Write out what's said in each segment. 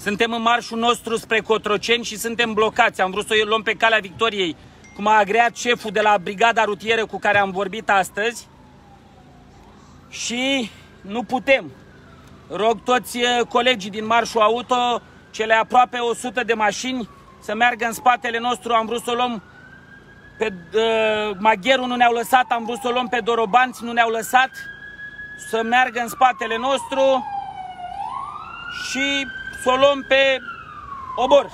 Suntem în marșul nostru spre Cotroceni și suntem blocați. Am vrut să o luăm pe calea victoriei, cum a agreat șeful de la brigada rutieră cu care am vorbit astăzi. Și nu putem. Rog toți eh, colegii din marșul auto, cele aproape 100 de mașini, să meargă în spatele nostru. Am vrut să o luăm pe uh, Magheru, nu ne-au lăsat, am vrut să o luăm pe Dorobanți, nu ne-au lăsat să meargă în spatele nostru și să o luăm pe obor.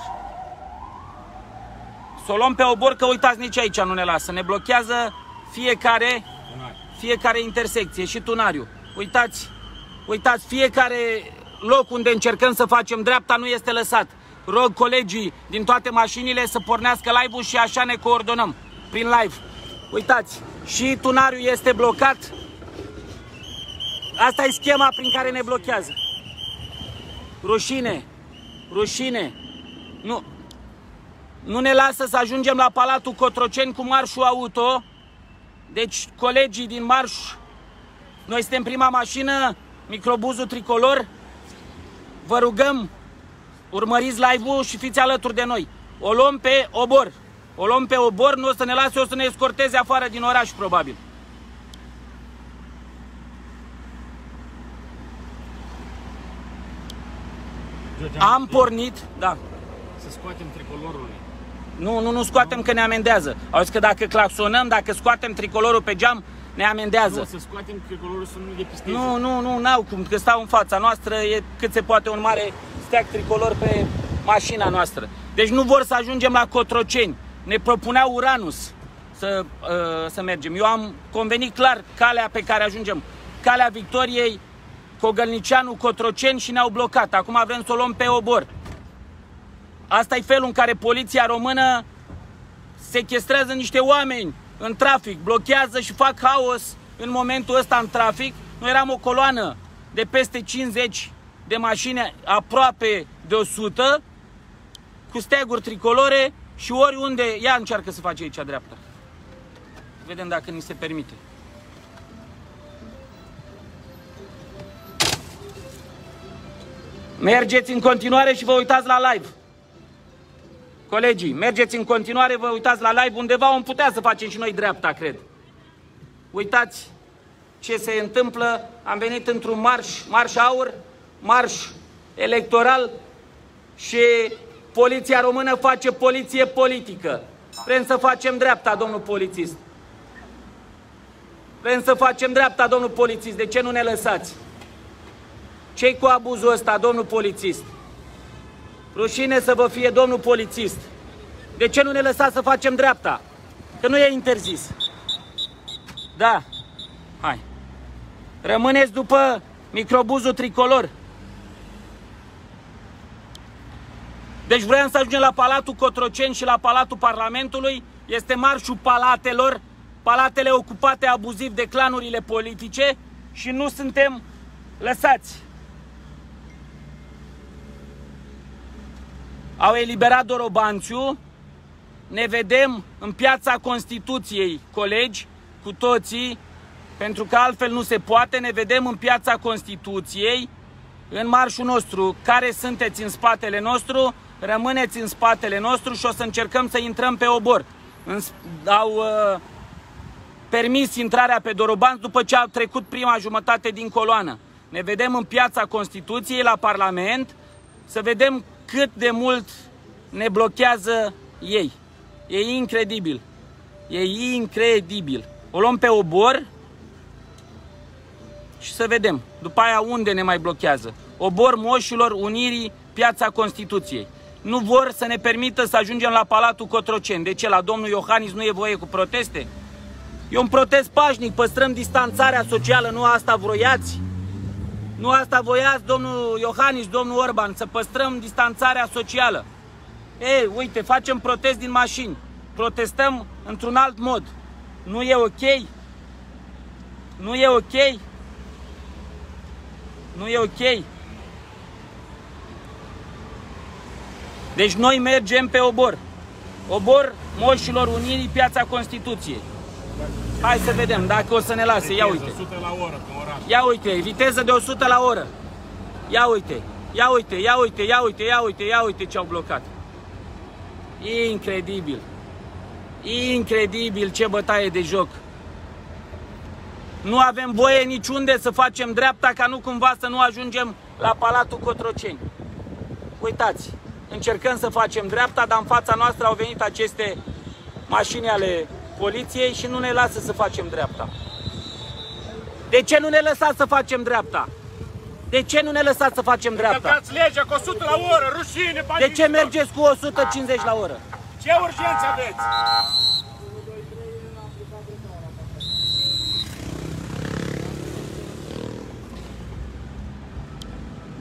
Să o luăm pe obor, că uitați, nici aici nu ne lasă. Ne blochează fiecare, fiecare intersecție și tunariu. Uitați, uitați, fiecare loc unde încercăm să facem dreapta nu este lăsat. Rog colegii din toate mașinile să pornească live-ul și așa ne coordonăm prin live. Uitați, și tunariul este blocat. Asta e schema prin care ne blochează. Rușine, rușine. Nu, nu ne lasă să ajungem la Palatul Cotroceni cu marșul auto. Deci colegii din marș, noi suntem prima mașină, microbuzul tricolor. Vă rugăm, urmăriți live-ul și fiți alături de noi. O luăm pe obor. O luăm pe obor, nu o să ne lase, o să ne escorteze afară din oraș, probabil. Am pornit, da. Să scoatem tricolorul. Nu, nu, nu scoatem că ne amendează. Auzi că dacă claxonăm, dacă scoatem tricolorul pe geam, ne amendează. Nu, să scoatem tricolorul să nu depisteze. Nu, nu, nu, n-au cum, că stau în fața noastră, e cât se poate un mare steag tricolor pe mașina noastră. Deci nu vor să ajungem la Cotroceni. Ne propunea Uranus să, uh, să mergem. Eu am convenit clar calea pe care ajungem. Calea Victoriei, Cogălnicianu, Cotroceni și ne-au blocat. Acum vrem să o luăm pe obor. Asta e felul în care poliția română sequestrează niște oameni în trafic, blochează și fac haos în momentul ăsta în trafic. Noi eram o coloană de peste 50 de mașini, aproape de 100, cu steaguri tricolore și oriunde... Ia încearcă să face aici dreapta. Vedem dacă ni se permite. Mergeți în continuare și vă uitați la live. Colegii, mergeți în continuare, vă uitați la live, undeva om putea să facem și noi dreapta, cred. Uitați ce se întâmplă, am venit într-un marș, marș aur, marș electoral și poliția română face poliție politică. Vrem să facem dreapta, domnul polițist. Vrem să facem dreapta, domnul polițist. De ce nu ne lăsați? Ce cu abuzul ăsta, domnul polițist? Rușine să vă fie, domnul polițist. De ce nu ne lăsați să facem dreapta? Că nu e interzis. Da. Hai. Rămâneți după microbuzul tricolor. Deci vreau să ajungem la Palatul Cotroceni și la Palatul Parlamentului. Este marșul palatelor, palatele ocupate abuziv de clanurile politice și nu suntem lăsați. Au eliberat Dorobanciu, ne vedem în piața Constituției, colegi, cu toții, pentru că altfel nu se poate, ne vedem în piața Constituției, în marșul nostru. Care sunteți în spatele nostru, rămâneți în spatele nostru și o să încercăm să intrăm pe obor. Au uh, permis intrarea pe Dorobanți după ce a trecut prima jumătate din coloană. Ne vedem în piața Constituției, la Parlament, să vedem cât de mult ne blochează ei. E incredibil. E incredibil. O luăm pe obor și să vedem. După aia unde ne mai blochează. Obor moșilor Unirii, Piața Constituției. Nu vor să ne permită să ajungem la Palatul Cotroceni. De ce? La domnul Iohannis nu e voie cu proteste? E un protest pașnic, păstrăm distanțarea socială, nu asta vroiați? Nu asta voiați, domnul Iohannis, domnul Orban, să păstrăm distanțarea socială. Ei, uite, facem protest din mașini. Protestăm într-un alt mod. Nu e ok? Nu e ok? Nu e ok? Deci noi mergem pe obor. Obor Moșilor Unirii, Piața Constituției. Hai să vedem dacă o să ne lase. Ia uite. 100 la oră pe oraș. Ia uite, viteză de 100 la oră. Ia uite. Ia uite, ia uite, ia uite, ia uite, ia uite ce au blocat. Incredibil. Incredibil ce bătaie de joc. Nu avem voie niciunde să facem dreapta ca nu cumva să nu ajungem la Palatul Cotroceni. Uitați, încercăm să facem dreapta, dar în fața noastră au venit aceste mașini ale poliției și nu ne lasă să facem dreapta. De ce nu ne lăsați să facem dreapta? De ce nu ne lăsați să facem dreapta? Călcați legea cu 100 la oră, rușine, De ce mergeți cu 150 la oră? Ce urgență aveți?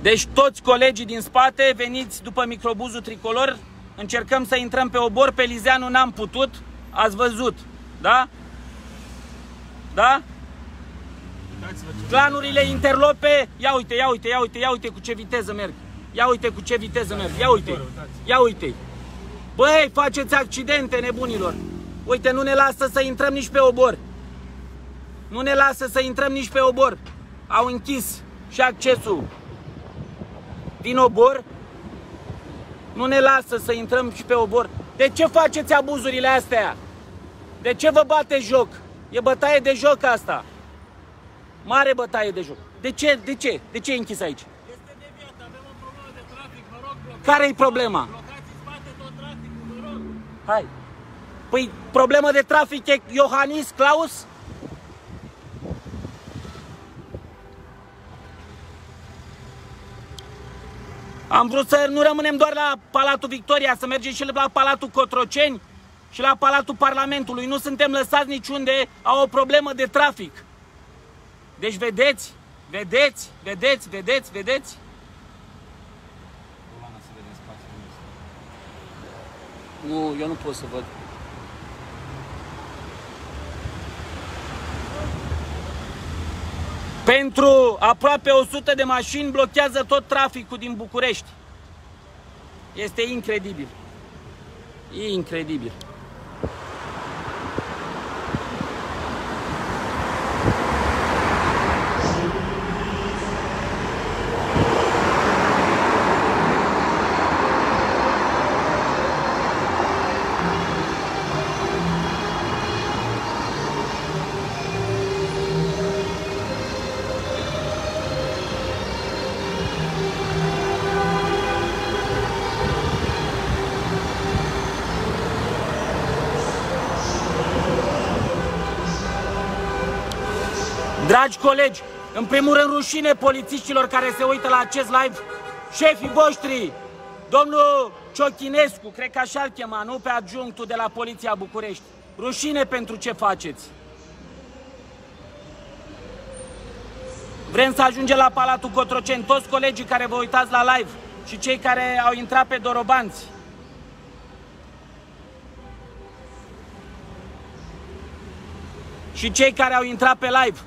Deci toți colegii din spate veniți după microbuzul tricolor, încercăm să intrăm pe obor, pe Lizeanu n-am putut, ați văzut, da? Da? Planurile interlope, ia uite, ia uite, ia uite, ia uite cu ce viteză merg. Ia uite cu ce viteză merg, ia uite, ia uite. Băi, faceți accidente nebunilor. Uite, nu ne lasă să intrăm nici pe obor. Nu ne lasă să intrăm nici pe obor. Au închis și accesul din obor. Nu ne lasă să intrăm și pe obor. De ce faceți abuzurile astea? De ce vă bate joc? E bătaie de joc asta. Mare bătaie de joc. De ce? De ce? De ce e închis aici? Este deviat, avem o problemă de trafic, vă rog, blocați. Care-i problema? Blocați în spate tot traficul, vă rog. Hai. Păi problemă de trafic e Iohannis Claus? Am vrut să nu rămânem doar la Palatul Victoria, să mergem și la Palatul Cotroceni și la Palatul Parlamentului. Nu suntem lăsați niciunde, au o problemă de trafic. Deci vedeți, vedeți, vedeți, vedeți, vedeți? Nu, eu nu pot să văd. Pentru aproape 100 de mașini blochează tot traficul din București. Este incredibil. Incredibil. Dragi colegi, în primul rând rușine polițiștilor care se uită la acest live, șefii voștri, domnul Ciochinescu, cred că așa-l chema, nu pe adjunctul de la Poliția București. Rușine pentru ce faceți. Vrem să ajungem la Palatul Cotroceni, toți colegii care vă uitați la live și cei care au intrat pe Dorobanți. Și cei care au intrat pe live.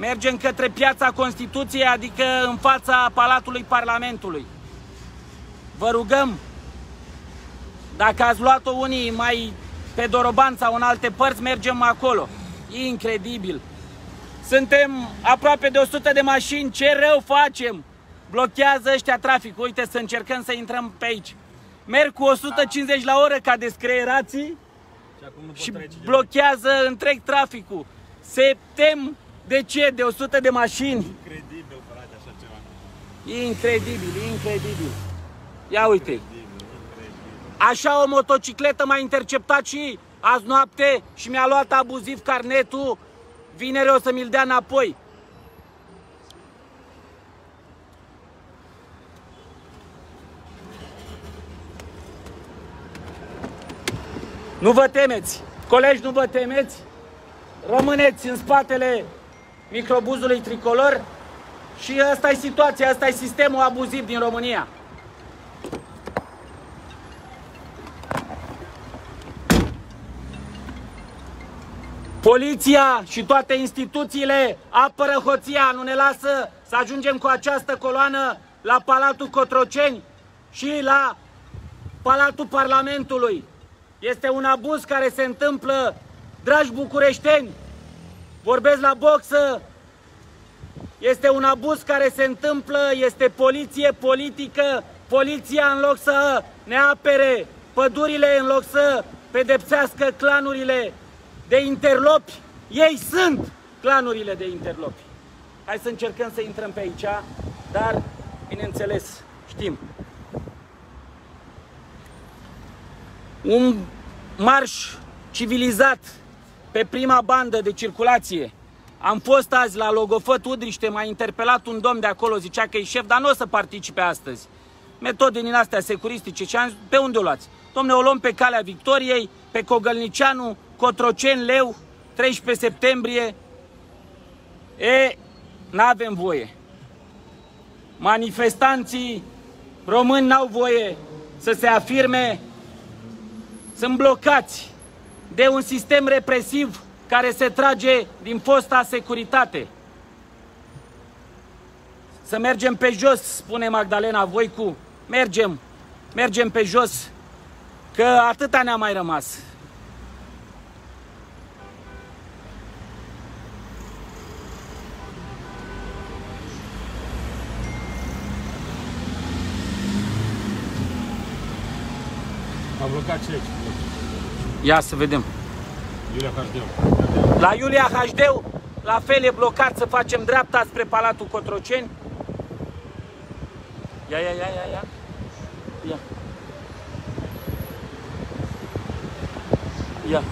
Mergem către piața Constituției, adică în fața Palatului Parlamentului. Vă rugăm, dacă ați luat-o unii mai pe Doroban sau în alte părți, mergem acolo. E incredibil. Suntem aproape de 100 de mașini, ce rău facem? Blochează ăștia trafic. Uite, să încercăm să intrăm pe aici. Merg cu 150 la oră ca descreierații Și acum nu pot și trece. blochează întreg traficul. Se tem de ce? De 100 de mașini. Incredibil, frate, așa ceva. Incredibil, incredibil. Ia uite. Incredibil, incredibil. Așa o motocicletă m-a interceptat și azi noapte și mi-a luat abuziv carnetul. Vineri o să mi-l dea înapoi. Nu vă temeți, colegi, nu vă temeți. Rămâneți în spatele microbuzului tricolor și asta e situația, asta e sistemul abuziv din România. Poliția și toate instituțiile apără hoția, nu ne lasă să ajungem cu această coloană la Palatul Cotroceni și la Palatul Parlamentului. Este un abuz care se întâmplă, dragi bucureșteni, vorbesc la boxă, Este un abuz care se întâmplă, este poliție politică. Poliția în loc să ne apere pădurile, în loc să pedepsească clanurile de interlopi, ei sunt clanurile de interlopi. Hai să încercăm să intrăm pe aici, dar, bineînțeles, știm. Un marș civilizat pe prima bandă de circulație. Am fost azi la Logofăt Udriște, m-a interpelat un domn de acolo, zicea că e șef, dar nu o să participe astăzi. Metode din astea securistice, ce am, pe unde o luați? Domne, o luăm pe calea Victoriei, pe Cogălnicianu, Cotroceni, Leu, 13 septembrie. E, n-avem voie. Manifestanții români n-au voie să se afirme, sunt blocați de un sistem represiv care se trage din fosta securitate. Să mergem pe jos, spune Magdalena Voicu, mergem, mergem pe jos, că atâta ne-a mai rămas. A blocat ce aici? Ia să vedem. Iulia Hașdeu. La Iulia HD, la fel e blocat să facem dreapta spre Palatul Cotroceni. Ia, ia, ia, ia, ia. Ia. Ia.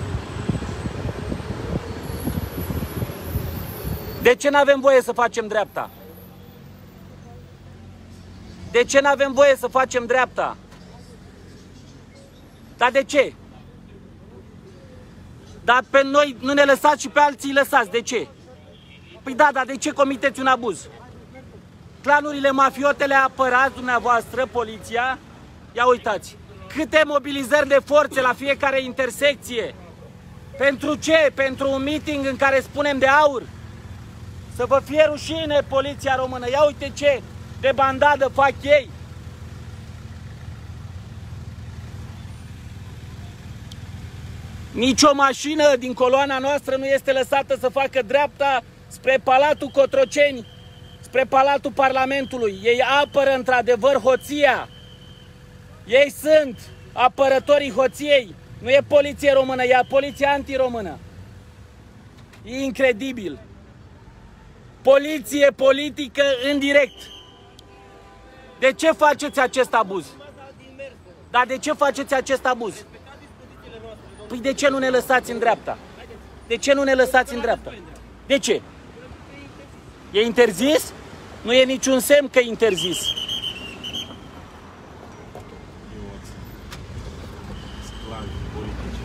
De ce nu avem voie să facem dreapta? De ce nu avem voie să facem dreapta? Dar de ce? Dar pe noi nu ne lăsați și pe alții lăsați. De ce? Păi da, dar de ce comiteți un abuz? Clanurile mafiote le apărați dumneavoastră, poliția. Ia uitați, câte mobilizări de forțe la fiecare intersecție. Pentru ce? Pentru un meeting în care spunem de aur? Să vă fie rușine, poliția română. Ia uite ce de bandadă fac ei. Nici o mașină din coloana noastră nu este lăsată să facă dreapta spre Palatul Cotroceni, spre Palatul Parlamentului. Ei apără într-adevăr hoția. Ei sunt apărătorii hoției. Nu e poliție română, e poliție antiromână. E incredibil. Poliție politică în direct. De ce faceți acest abuz? Dar de ce faceți acest abuz? Păi de ce nu ne lăsați în dreapta? De ce nu ne lăsați în dreapta? De ce? E interzis? Nu e niciun semn că e interzis. Sclavi politici.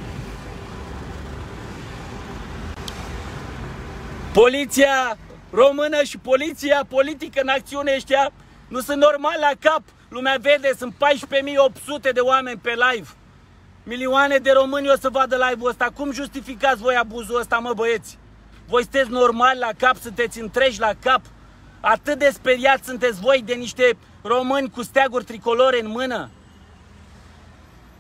Poliția română și poliția politică în acțiune ăștia nu sunt normal la cap. Lumea vede, sunt 14.800 de oameni pe live. Milioane de români o să vadă live-ul ăsta. Cum justificați voi abuzul ăsta, mă băieți? Voi sunteți normali la cap, sunteți întregi la cap. Atât de speriați sunteți voi de niște români cu steaguri tricolore în mână.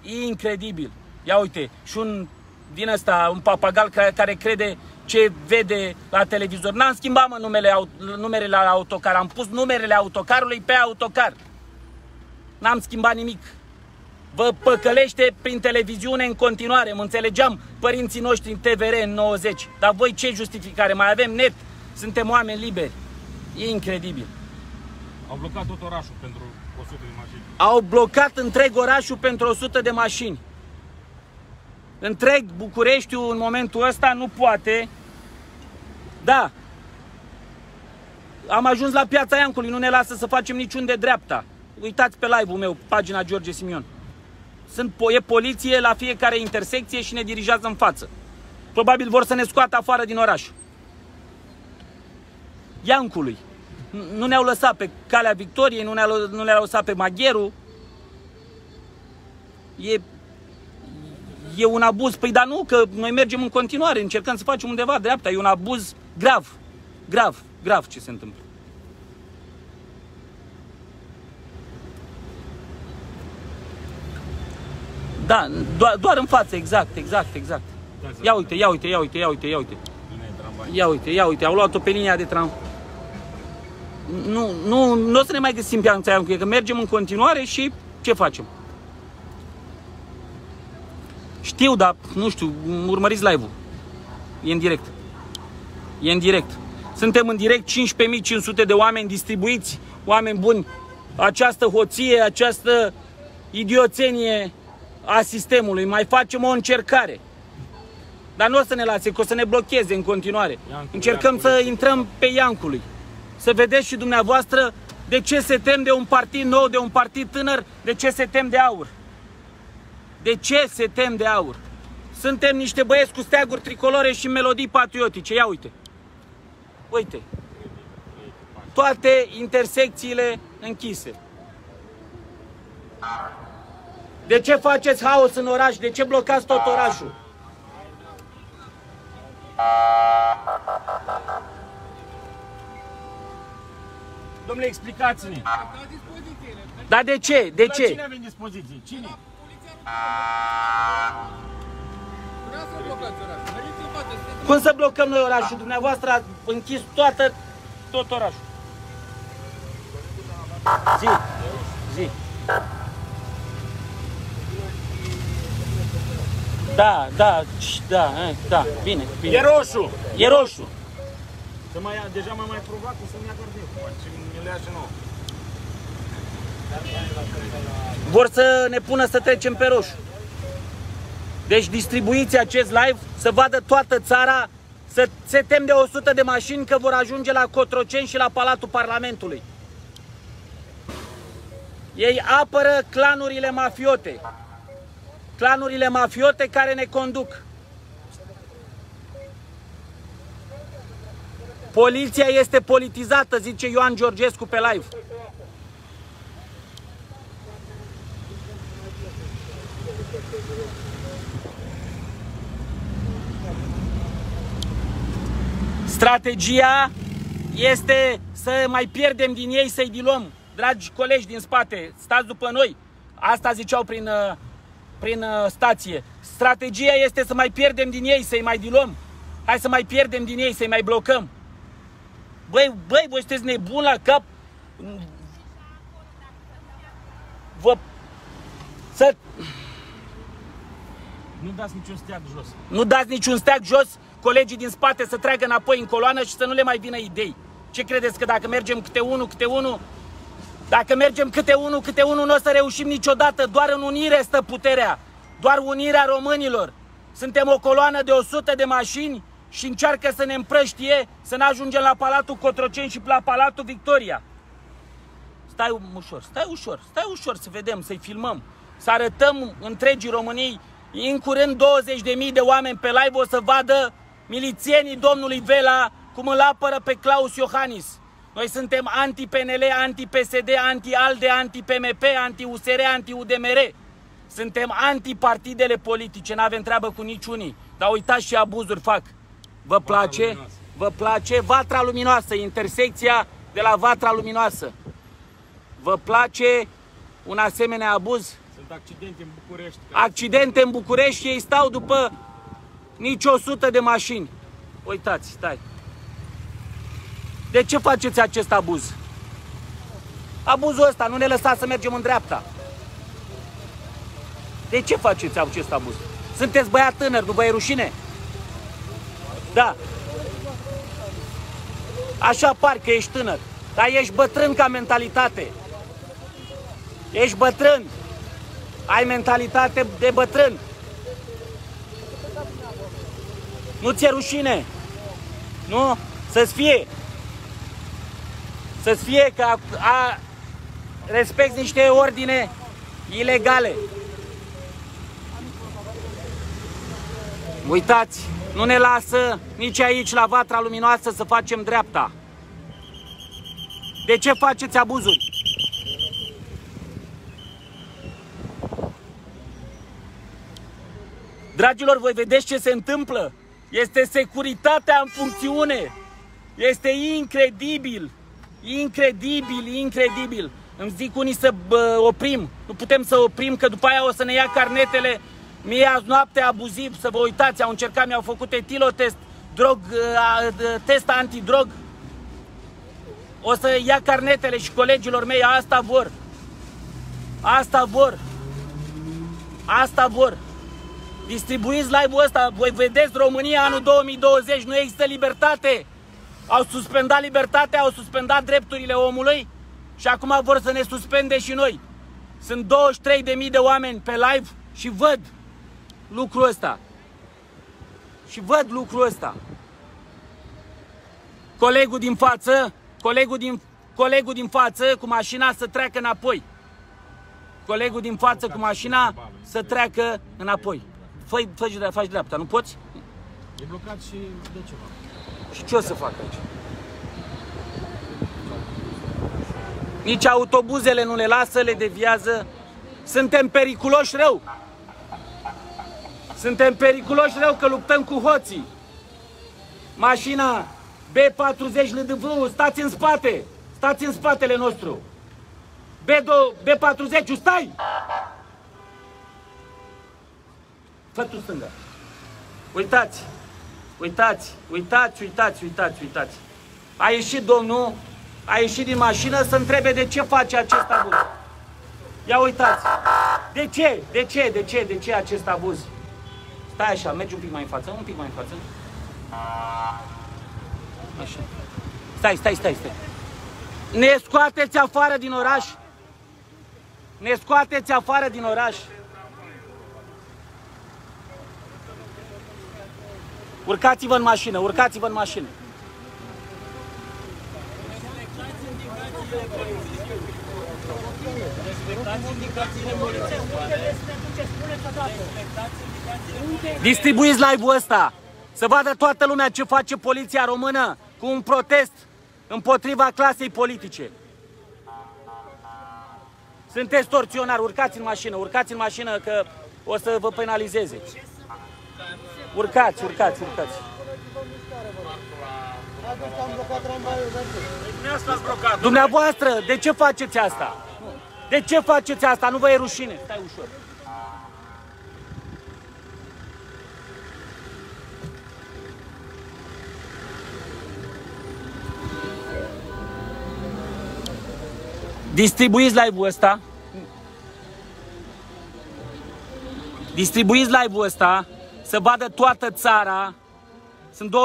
E incredibil. Ia uite, și un din ăsta, un papagal care, care crede ce vede la televizor. N-am schimbat mă numele, au- numerele la autocar, am pus numerele autocarului pe autocar. N-am schimbat nimic. Vă păcălește prin televiziune în continuare. Mă înțelegeam părinții noștri în TVR în 90. Dar voi ce justificare? Mai avem net. Suntem oameni liberi. E incredibil. Au blocat tot orașul pentru 100 de mașini. Au blocat întreg orașul pentru 100 de mașini. Întreg Bucureștiul în momentul ăsta nu poate. Da. Am ajuns la piața Iancului, nu ne lasă să facem niciun de dreapta. Uitați pe live-ul meu, pagina George Simion. Sunt po- e poliție la fiecare intersecție și ne dirigează în față. Probabil vor să ne scoată afară din oraș. Iancului. Nu- Nu ne-au lăsat pe calea Victoriei, nu ne-au nu ne-au lăsat pe Magheru. E, e un abuz. Păi dar nu, că noi mergem în continuare, încercăm să facem undeva dreapta. E un abuz grav. Grav, grav ce se întâmplă. Da, doar, doar în față, exact, exact, exact. Ia uite, ia uite, ia uite, ia uite, ia uite. Bine, tramvai. Ia uite, ia uite, au luat-o pe linia de tram. nu, nu, nu o să ne mai găsim pe anța că mergem în continuare și ce facem? Știu, dar nu știu, urmăriți live-ul. E în direct. E în direct. Suntem în direct 15.500 de oameni distribuiți, oameni buni. Această hoție, această idioțenie a sistemului. Mai facem o încercare. Dar nu o să ne lase, că o să ne blocheze în continuare. Iancu, Încercăm Iancu, să intrăm pe Iancului. Să vedeți și dumneavoastră de ce se tem de un partid nou, de un partid tânăr, de ce se tem de aur. De ce se tem de aur? Suntem niște băieți cu steaguri tricolore și melodii patriotice. Ia uite. Uite. Toate intersecțiile închise. De ce faceți haos în oraș? De ce blocați tot orașul? Domnule, explicați-ne. Dar de ce? De ce? Cine avem dispoziție? Cine? Cum să blocăm noi orașul? Dumneavoastră ați închis toată, tot orașul. Da, da, da, eh, da, bine, bine. E roșu! E roșu. Să mai, deja m-a mai provat să-mi ia gardeu. Ce mi le ia și nouă. Vor să ne pună să trecem pe roșu. Deci distribuiți acest live să vadă toată țara să se tem de 100 de mașini că vor ajunge la Cotroceni și la Palatul Parlamentului. Ei apără clanurile mafiote. Clanurile mafiote care ne conduc. Poliția este politizată, zice Ioan Georgescu pe live. Strategia este să mai pierdem din ei, să-i diluăm. Dragi colegi din spate, stați după noi. Asta ziceau prin, uh, prin uh, stație. Strategia este să mai pierdem din ei, să-i mai diluăm. Hai să mai pierdem din ei, să-i mai blocăm. Băi, băi, voi sunteți nebuni la cap? Vă... Să... Nu dați niciun steag jos. Nu dați niciun steag jos, colegii din spate să treacă înapoi în coloană și să nu le mai vină idei. Ce credeți că dacă mergem câte unul, câte unul, dacă mergem câte unul, câte unul, nu o să reușim niciodată. Doar în unire stă puterea. Doar unirea românilor. Suntem o coloană de 100 de mașini și încearcă să ne împrăștie să ne ajungem la Palatul Cotroceni și la Palatul Victoria. Stai ușor, stai ușor, stai ușor să vedem, să-i filmăm, să arătăm întregii României. În curând 20.000 de oameni pe live o să vadă milițienii domnului Vela cum îl apără pe Claus Iohannis. Noi suntem anti-PNL, anti-PSD, anti-ALDE, anti-PMP, anti-USR, anti-UDMR. Suntem anti-partidele politice, n-avem treabă cu niciunii. Dar uitați și abuzuri fac. Vă place? Vă place? Vatra luminoasă, intersecția de la Vatra luminoasă. Vă place un asemenea abuz? Sunt accidente în București. Accidente în București, ei stau după nici 100 de mașini. Uitați, stai. De ce faceți acest abuz? Abuzul ăsta, nu ne lăsați să mergem în dreapta. De ce faceți acest abuz? Sunteți băiat tânăr, nu vă e rușine? Da. Așa par că ești tânăr, dar ești bătrân ca mentalitate. Ești bătrân. Ai mentalitate de bătrân. Nu ți-e rușine. Nu? Să-ți fie. Să-ți fie că a, a respecti niște ordine ilegale. Uitați, nu ne lasă nici aici la Vatra Luminoasă să facem dreapta. De ce faceți abuzuri? Dragilor, voi vedeți ce se întâmplă? Este securitatea în funcțiune. Este incredibil. Incredibil, incredibil. Îmi zic unii să bă, oprim. Nu putem să oprim, că după aia o să ne ia carnetele Mie azi noapte abuziv, să vă uitați, au încercat, mi-au făcut etilotest, drog, test antidrog. o să ia carnetele și colegilor mei, asta vor. Asta vor. Asta vor. Distribuiți live-ul ăsta, voi vedeți România anul 2020, nu există libertate. Au suspendat libertatea, au suspendat drepturile omului și acum vor să ne suspende și noi. Sunt 23.000 de oameni pe live și văd lucrul ăsta. Și văd lucrul ăsta. Colegul din față, colegul din, colegul din față cu mașina să treacă înapoi. Colegul din față cu mașina să treacă înapoi. Fă, fă, faci dreapta, nu poți? E blocat și de ceva. Și ce o să fac aici? Nici autobuzele nu le lasă, le deviază. Suntem periculoși rău. Suntem periculoși rău că luptăm cu hoții. Mașina B40 LDV, stați în spate. Stați în spatele nostru. B2, B40, stai! Fă tu stânga. Uitați, uitați, uitați, uitați, uitați, uitați. A ieșit domnul, a ieșit din mașină să întrebe de ce face acest abuz. Ia uitați. De ce? De ce? De ce? De ce acest abuz? Stai așa, mergi un pic mai în față, un pic mai în față. Așa. Stai, stai, stai, stai. Ne scoateți afară din oraș? Ne scoateți afară din oraș? Urcați-vă în mașină, urcați-vă în mașină. Distribuiți live-ul ăsta. Să vadă toată lumea ce face poliția română cu un protest împotriva clasei politice. Sunteți torționari, urcați în mașină, urcați în mașină că o să vă penalizeze. Urcați, urcați, urcați. Dumneavoastră, de ce faceți asta? De ce faceți asta? Nu vă e rușine? Stai ușor. Distribuiți live-ul ăsta. Distribuiți live-ul ăsta să vadă toată țara. Sunt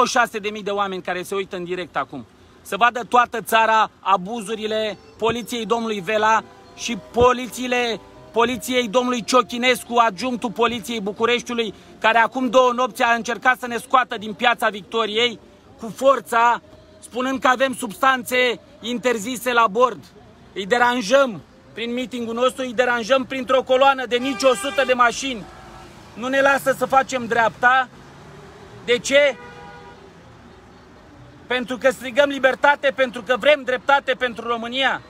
26.000 de oameni care se uită în direct acum. Să vadă toată țara abuzurile poliției domnului Vela și polițiile, poliției domnului Ciochinescu, adjunctul poliției Bucureștiului, care acum două nopți a încercat să ne scoată din piața Victoriei cu forța, spunând că avem substanțe interzise la bord. Îi deranjăm prin meetingul nostru, îi deranjăm printr-o coloană de nici 100 de mașini. Nu ne lasă să facem dreapta. De ce? Pentru că strigăm libertate, pentru că vrem dreptate pentru România.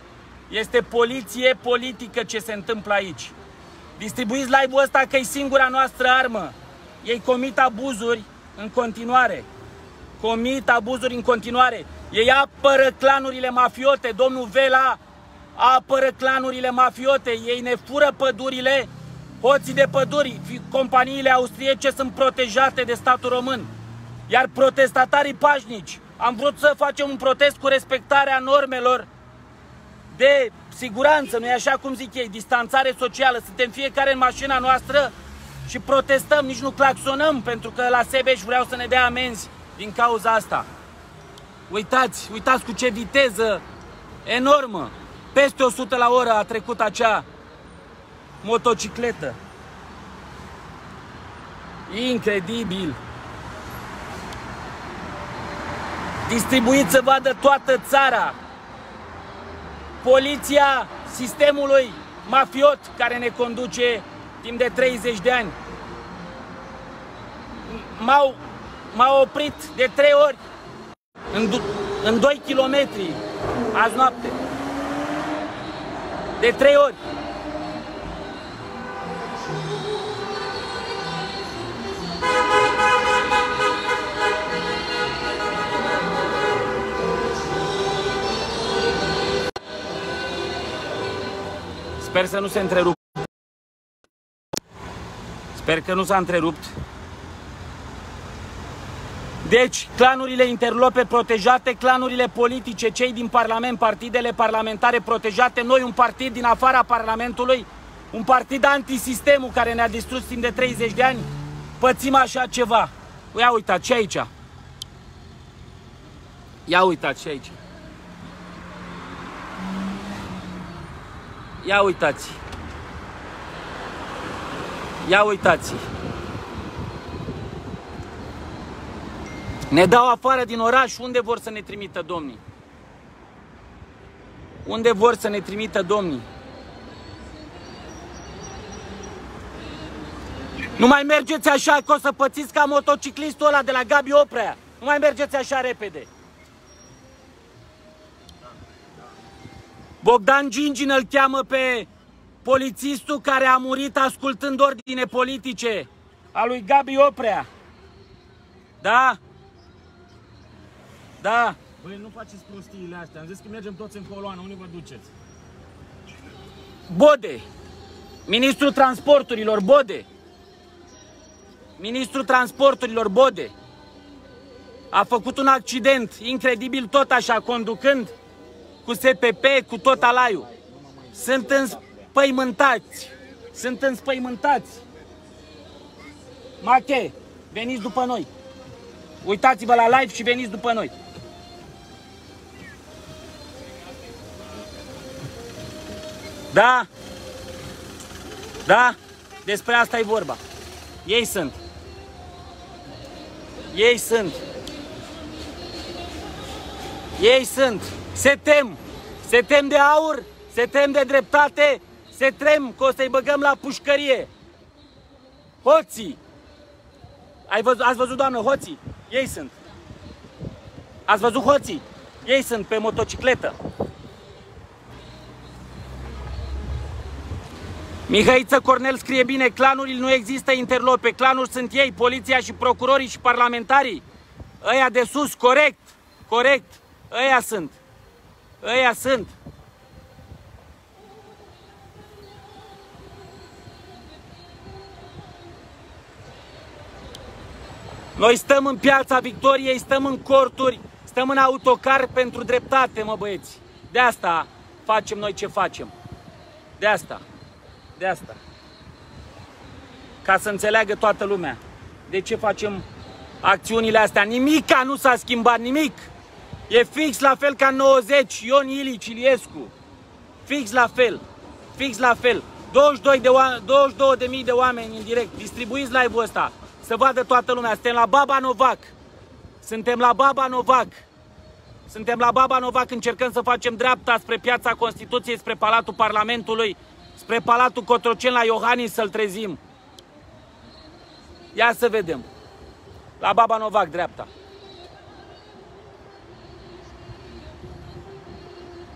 Este poliție politică ce se întâmplă aici. Distribuiți live-ul ăsta că e singura noastră armă. Ei comit abuzuri în continuare. Comit abuzuri în continuare. Ei apără clanurile mafiote. Domnul Vela apără clanurile mafiote. Ei ne fură pădurile, hoții de păduri. Companiile austriece sunt protejate de statul român. Iar protestatarii pașnici, am vrut să facem un protest cu respectarea normelor de siguranță, nu e așa cum zic ei, distanțare socială. Suntem fiecare în mașina noastră și protestăm, nici nu claxonăm, pentru că la Sebeș vreau să ne dea amenzi din cauza asta. Uitați, uitați cu ce viteză enormă, peste 100 la oră a trecut acea motocicletă. Incredibil! Distribuit să vadă toată țara poliția sistemului mafiot care ne conduce timp de 30 de ani. M-au, m-au oprit de 3 ori în, în 2 km azi noapte. De 3 ori. Sper să nu se întrerup. Sper că nu s-a întrerupt. Deci, clanurile interlope protejate, clanurile politice, cei din Parlament, partidele parlamentare protejate, noi un partid din afara Parlamentului, un partid antisistemul care ne-a distrus timp de 30 de ani, pățim așa ceva. Ia uitați, ce aici? Ia uitați, ce aici? Ia uitați. Ia uitați. Ne dau afară din oraș, unde vor să ne trimită domnii? Unde vor să ne trimită domnii? Nu mai mergeți așa că o să pățiți ca motociclistul ăla de la Gabi Oprea. Nu mai mergeți așa repede. Bogdan Gingin îl cheamă pe polițistul care a murit ascultând ordine politice a lui Gabi Oprea. Da? Da. Băi, nu faceți prostiile astea. Am zis că mergem toți în coloană. Unde vă duceți? Bode. Ministrul Transporturilor, Bode. Ministrul Transporturilor, Bode. A făcut un accident incredibil tot așa, conducând cu SPP, cu tot alaiul. Sunt înspăimântați. Sunt înspăimântați. Mache, veniți după noi. Uitați-vă la live și veniți după noi. Da? Da? Despre asta e vorba. Ei sunt. Ei sunt. Ei sunt. Se tem. Se tem de aur, se tem de dreptate, se tem că o să-i băgăm la pușcărie. Hoții. Ai văzut, ați văzut, doamnă, hoții? Ei sunt. Ați văzut hoții? Ei sunt pe motocicletă. Mihaiță Cornel scrie bine, clanurile nu există interlope, clanuri sunt ei, poliția și procurorii și parlamentarii. Ăia de sus, corect, corect, ăia sunt, ăia sunt. Noi stăm în piața Victoriei, stăm în corturi, stăm în autocar pentru dreptate, mă băieți. De asta facem noi ce facem. De asta. De asta. Ca să înțeleagă toată lumea. De ce facem acțiunile astea? Nimica nu s-a schimbat, nimic. E fix la fel ca în 90, Ion Ilici Iliescu. Fix la fel. Fix la fel. 22 de, 22 de mii de oameni în direct. Distribuiți live-ul ăsta. Să vadă toată lumea. Suntem la Baba Novac. Suntem la Baba Novac. Suntem la Baba Novac, încercăm să facem dreapta spre piața Constituției, spre Palatul Parlamentului spre Palatul Cotroceni la Iohannis să-l trezim. Ia să vedem. La Baba Novac, dreapta.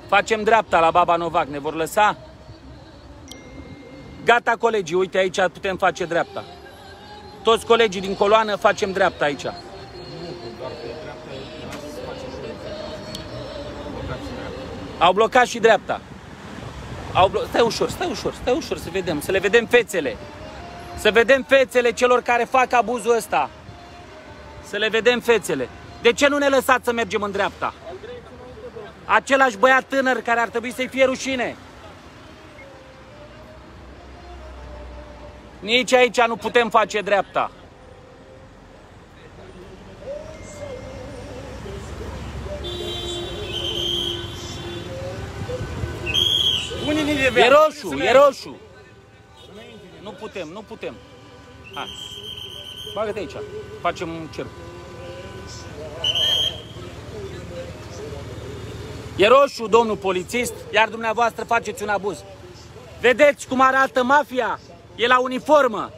Facem dreapta la Baba Novac, ne vor lăsa? Gata, colegii, uite aici putem face dreapta. Toți colegii din coloană facem dreapta aici. Au blocat și dreapta. Au blo- stai ușor, stai ușor, stai ușor să vedem, să le vedem fețele. Să vedem fețele celor care fac abuzul ăsta. Să le vedem fețele. De ce nu ne lăsați să mergem în dreapta? Același băiat tânăr care ar trebui să-i fie rușine. Nici aici nu putem face dreapta. E roșu, e roșu. Nu putem, nu putem. Hai. Bagă-te aici. Facem un cerc. E roșu, domnul polițist, iar dumneavoastră faceți un abuz. Vedeți cum arată mafia? E la uniformă.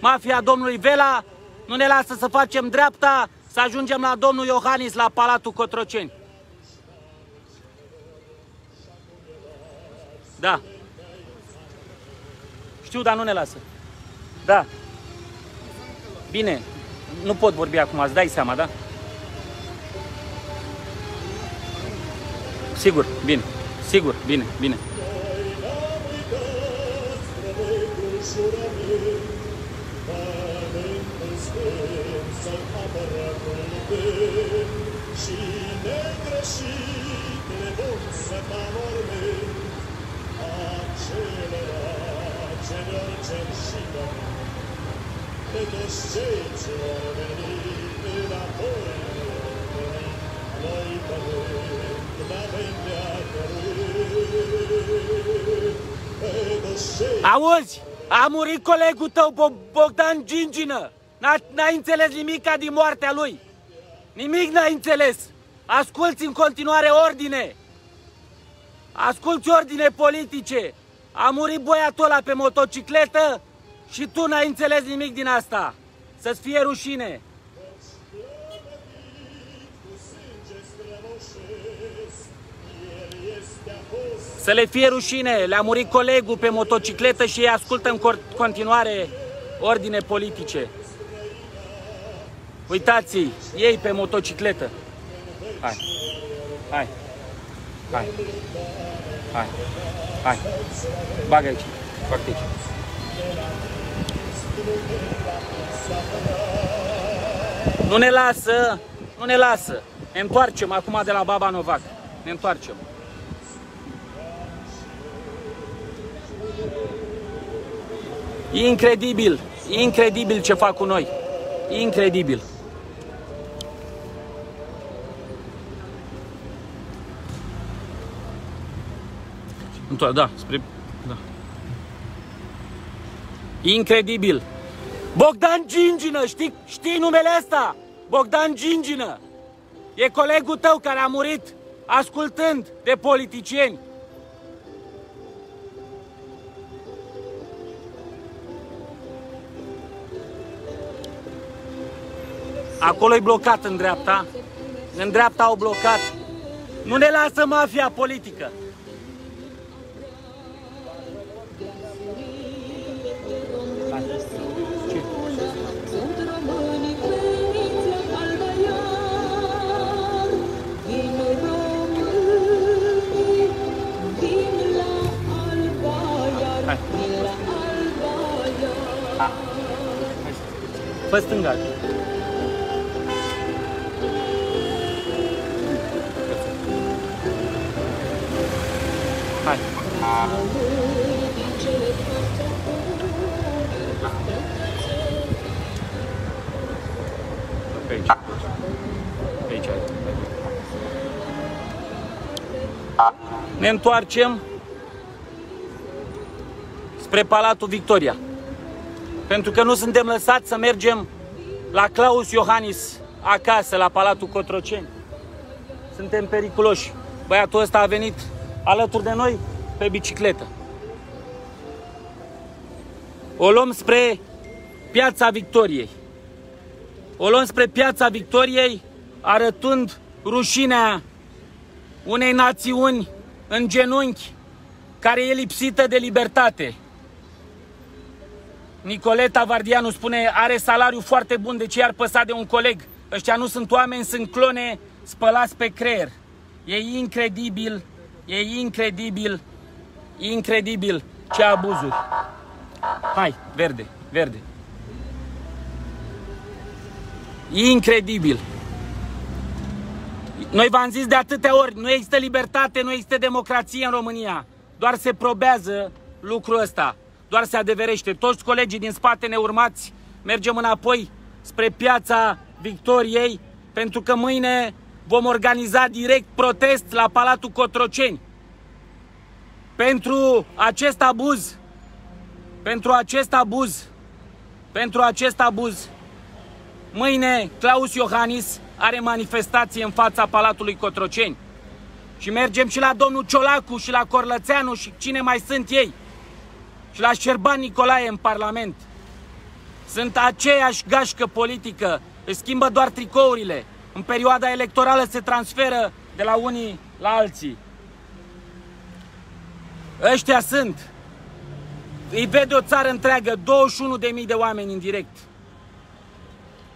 Mafia domnului Vela nu ne lasă să facem dreapta, să ajungem la domnul Iohannis la Palatul Cotroceni. Da. Știu, dar nu ne lasă. Da. Bine, nu pot vorbi acum, îți dai seama, da? Sigur, bine. Sigur, bine, bine. să-l apără pe și negreșit le vom săpa mormânt acelora ce ne-or cer și pe toți cei ce vor veni înapoi noi pământ n-avem de-a Auzi? A murit colegul tău, Bogdan Gingină. N-ai înțeles nimic din moartea lui. Nimic n-ai înțeles. Asculți în continuare ordine. Asculți ordine politice. A murit băiatul ăla pe motocicletă și tu n-ai înțeles nimic din asta. Să-ți fie rușine. Să le fie rușine, le-a murit colegul pe motocicletă și ei ascultă în continuare ordine politice. Uitați, ei pe motocicletă. Hai, hai, hai, hai, hai, bagă aici, bagă aici. Nu ne lasă, nu ne lasă. Ne întoarcem acum de la Baba Novac. Ne întoarcem. Incredibil, incredibil ce fac cu noi. Incredibil. Da, spre... Da. Incredibil. Bogdan Gingină, știi, știi numele ăsta? Bogdan Gingină. E colegul tău care a murit ascultând de politicieni. Acolo e blocat în dreapta. În dreapta au blocat. Nu ne lasă mafia politică. Fă stânga. Ne întoarcem spre Palatul Victoria. Pentru că nu suntem lăsați să mergem la Claus Iohannis acasă, la Palatul Cotroceni. Suntem periculoși. Băiatul ăsta a venit alături de noi pe bicicletă. O luăm spre Piața Victoriei. O luăm spre Piața Victoriei arătând rușinea unei națiuni în genunchi care e lipsită de libertate. Nicoleta Vardianu spune, are salariu foarte bun, de ce ar păsa de un coleg? Ăștia nu sunt oameni, sunt clone spălați pe creier. E incredibil E incredibil, incredibil ce abuzuri. Hai, verde, verde. Incredibil. Noi v-am zis de atâtea ori, nu există libertate, nu există democrație în România. Doar se probează lucrul ăsta. Doar se adeverește. Toți colegii din spate ne urmați, mergem înapoi spre piața Victoriei, pentru că mâine vom organiza direct protest la Palatul Cotroceni. Pentru acest abuz, pentru acest abuz, pentru acest abuz, mâine Claus Iohannis are manifestație în fața Palatului Cotroceni. Și mergem și la domnul Ciolacu și la Corlățeanu și cine mai sunt ei. Și la Șerban Nicolae în Parlament. Sunt aceeași gașcă politică, își schimbă doar tricourile. În perioada electorală se transferă de la unii la alții. Ăștia sunt. Îi vede o țară întreagă, 21.000 de oameni în direct.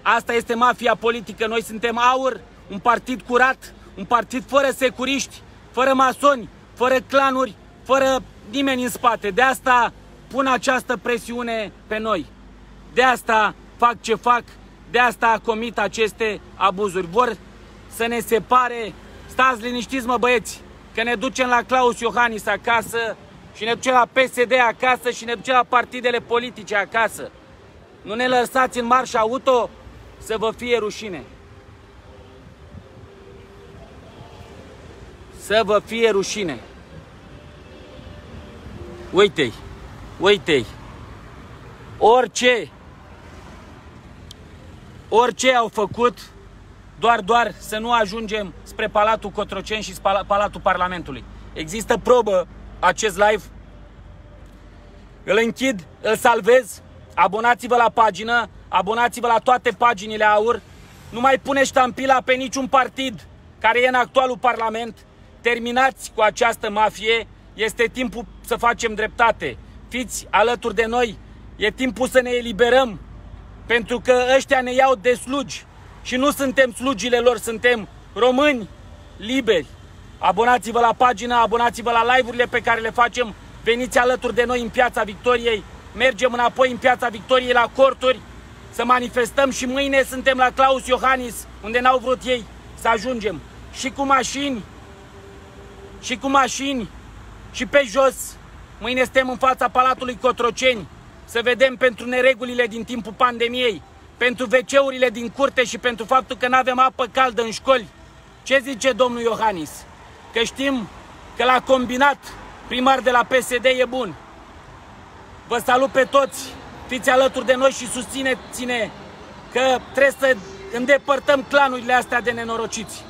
Asta este mafia politică. Noi suntem aur, un partid curat, un partid fără securiști, fără masoni, fără clanuri, fără nimeni în spate. De asta pun această presiune pe noi. De asta fac ce fac De asta comit aceste abuzuri. Vor să ne separe. Stați liniștiți, mă băieți, că ne ducem la Claus Iohannis acasă și ne ducem la PSD acasă și ne ducem la partidele politice acasă. Nu ne lăsați în marș auto să vă fie rușine. Să vă fie rușine. Uite-i, uite-i. Orice, orice au făcut, doar, doar să nu ajungem spre Palatul Cotroceni și Palatul Parlamentului. Există probă acest live. Îl închid, îl salvez. Abonați-vă la pagină, abonați-vă la toate paginile aur. Nu mai pune ștampila pe niciun partid care e în actualul Parlament. Terminați cu această mafie. Este timpul să facem dreptate. Fiți alături de noi. E timpul să ne eliberăm. Pentru că ăștia ne iau de slugi. Și nu suntem slugile lor, suntem români liberi. Abonați-vă la pagina, abonați-vă la live-urile pe care le facem. Veniți alături de noi în Piața Victoriei. Mergem înapoi în Piața Victoriei la corturi să manifestăm și mâine suntem la Claus Iohannis, unde n-au vrut ei să ajungem. Și cu mașini, și cu mașini, și pe jos. Mâine suntem în fața Palatului Cotroceni să vedem pentru neregulile din timpul pandemiei, pentru wc din curte și pentru faptul că nu avem apă caldă în școli. Ce zice domnul Iohannis? Că știm că l-a combinat primar de la PSD e bun. Vă salut pe toți, fiți alături de noi și susțineți-ne că trebuie să îndepărtăm clanurile astea de nenorociți.